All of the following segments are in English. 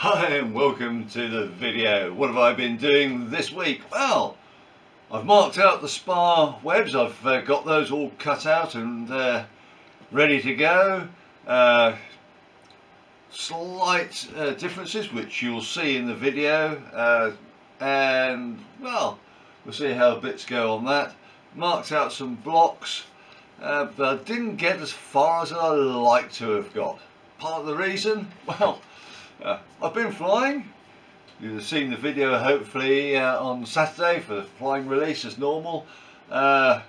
Hi and welcome to the video. What have I been doing this week? Well, I've marked out the spar webs. I've uh, got those all cut out and uh, ready to go. Uh, slight uh, differences which you'll see in the video uh, and well we'll see how bits go on that. Marked out some blocks uh, but I didn't get as far as I like to have got. Part of the reason? Well uh, I've been flying. You've seen the video hopefully uh, on Saturday for the flying release as normal. Uh,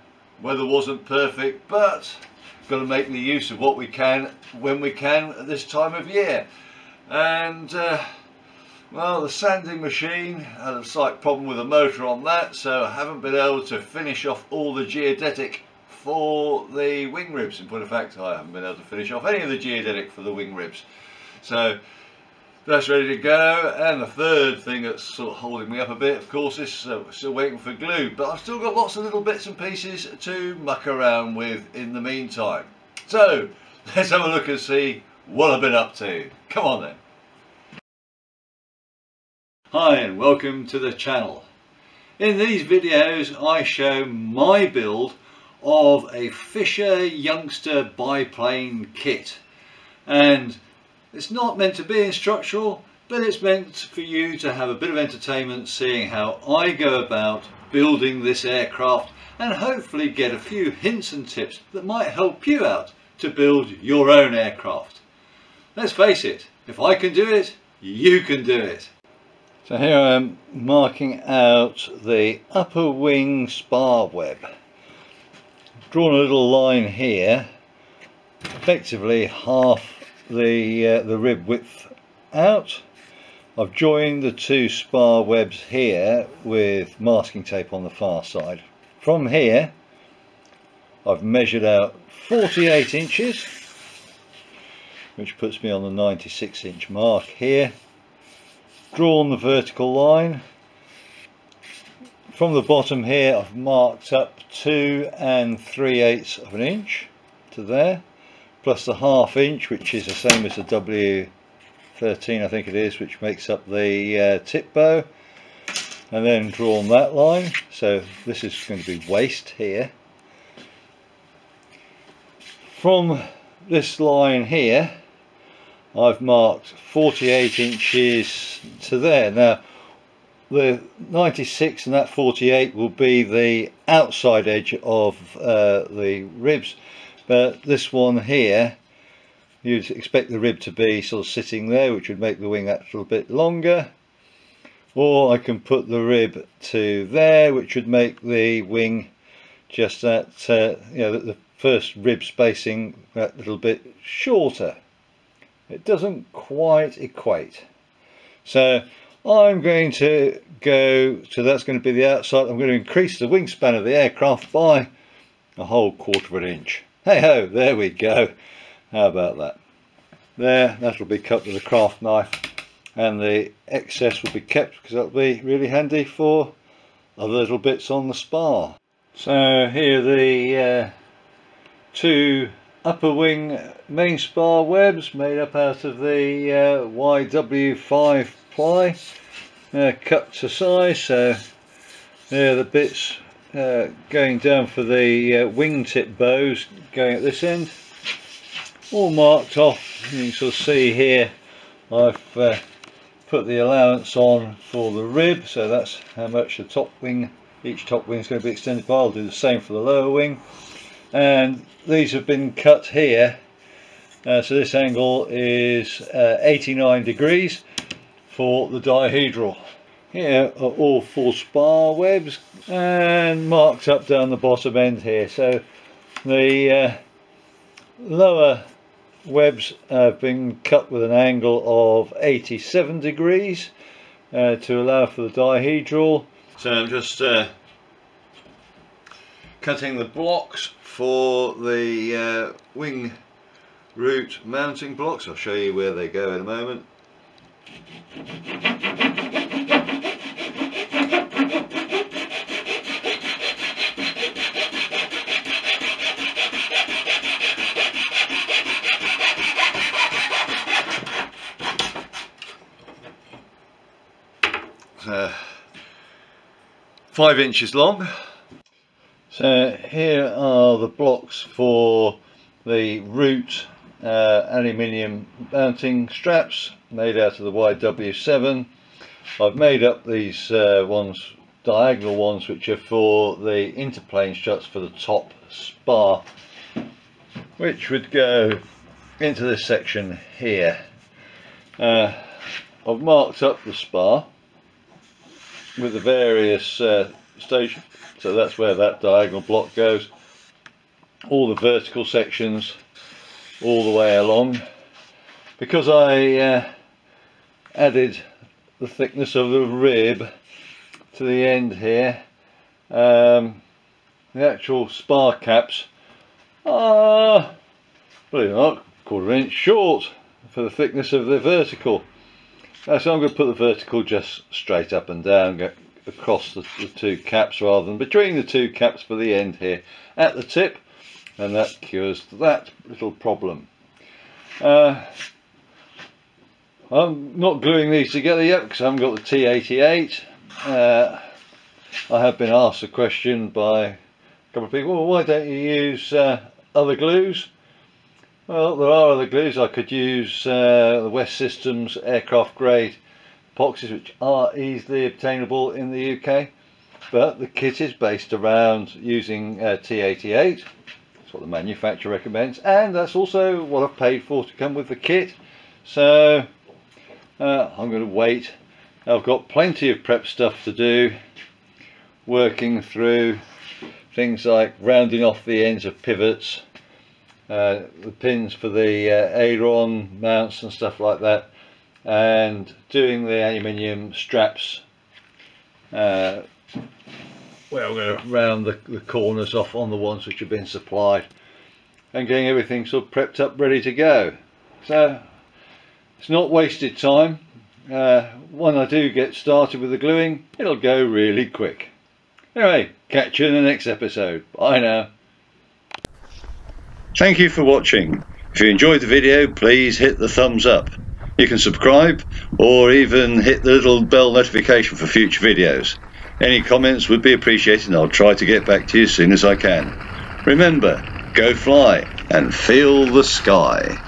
weather wasn't perfect, but got to make the use of what we can when we can at this time of year. And uh, well, the sanding machine had a slight problem with the motor on that, so I haven't been able to finish off all the geodetic for the wing ribs. In point of fact, I haven't been able to finish off any of the geodetic for the wing ribs. So that's ready to go. And the third thing that's sort of holding me up a bit of course is uh, still waiting for glue. But I've still got lots of little bits and pieces to muck around with in the meantime. So let's have a look and see what I've been up to. Come on then. Hi and welcome to the channel. In these videos I show my build of a Fisher Youngster biplane kit. And it's not meant to be instructional, but it's meant for you to have a bit of entertainment seeing how I go about building this aircraft and hopefully get a few hints and tips that might help you out to build your own aircraft. Let's face it, if I can do it, you can do it. So here I am marking out the upper wing spar web. Drawn a little line here, effectively half the uh, the rib width out. I've joined the two spar webs here with masking tape on the far side. From here I've measured out 48 inches which puts me on the 96 inch mark here. Drawn the vertical line. From the bottom here I've marked up two and three eighths of an inch to there plus the half inch which is the same as the W13 I think it is which makes up the uh, tip bow. And then drawn that line. So this is going to be waste here. From this line here I've marked 48 inches to there. Now the 96 and that 48 will be the outside edge of uh, the ribs but this one here you'd expect the rib to be sort of sitting there which would make the wing that little bit longer. Or I can put the rib to there which would make the wing just that uh, you know the first rib spacing that little bit shorter. It doesn't quite equate. So I'm going to go so that's going to be the outside. I'm going to increase the wingspan of the aircraft by a whole quarter of an inch Hey ho, there we go. How about that? There, that'll be cut with a craft knife and the excess will be kept because that'll be really handy for other little bits on the spar. So here are the uh, two upper wing main spar webs made up out of the uh, YW5 ply uh, cut to size so there are the bits uh, going down for the uh, wingtip bows going at this end. All marked off. You of see here I've uh, put the allowance on for the rib. So that's how much the top wing each top wing is going to be extended by. I'll do the same for the lower wing. And these have been cut here. Uh, so this angle is uh, 89 degrees for the dihedral. Here are all four spar webs and marked up down the bottom end here. So the uh, lower webs have been cut with an angle of 87 degrees uh, to allow for the dihedral. So I'm just uh, cutting the blocks for the uh, wing root mounting blocks. I'll show you where they go in a moment uh, five inches long. So here are the blocks for the root uh, aluminium mounting straps made out of the YW7. I've made up these uh, ones, diagonal ones, which are for the interplane struts for the top spar, which would go into this section here. Uh, I've marked up the spar with the various uh, stations, so that's where that diagonal block goes. All the vertical sections all the way along because I uh, added the thickness of the rib to the end here um, the actual spar caps are believe it or not quarter inch short for the thickness of the vertical so I'm going to put the vertical just straight up and down go across the, the two caps rather than between the two caps for the end here at the tip and that cures that little problem. Uh, I'm not gluing these together yet because I haven't got the T88. Uh, I have been asked a question by a couple of people, well, why don't you use uh, other glues? Well, there are other glues. I could use uh, the West Systems aircraft grade epoxies which are easily obtainable in the UK but the kit is based around using uh, T88 that's what the manufacturer recommends and that's also what I've paid for to come with the kit. So uh, I'm going to wait. I've got plenty of prep stuff to do working through things like rounding off the ends of pivots uh, the pins for the uh, aileron mounts and stuff like that and doing the aluminium straps uh, well, we're going to round the, the corners off on the ones which have been supplied and getting everything sort of prepped up ready to go. So it's not wasted time. Uh, when I do get started with the gluing it'll go really quick. Anyway catch you in the next episode. Bye now thank you for watching if you enjoyed the video please hit the thumbs up you can subscribe or even hit the little bell notification for future videos. Any comments would be appreciated and I'll try to get back to you as soon as I can. Remember, go fly and feel the sky.